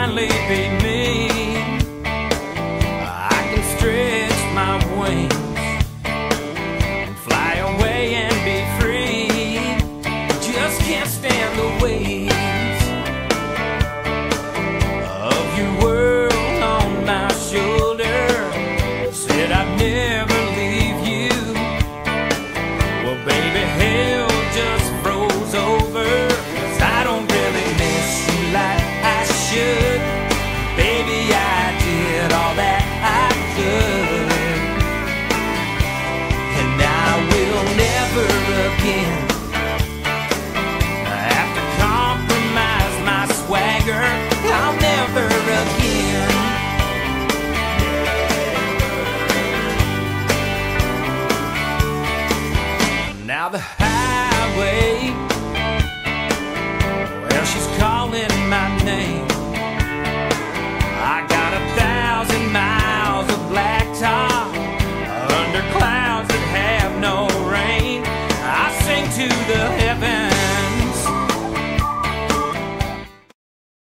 finally be me. I can stretch my wings and fly away and be free. Just can't stand the waves of your world on my shoulder. Said I'd never leave you. Well, baby, hey. dagger, I'll never again. Now the highway, well, she's calling my name.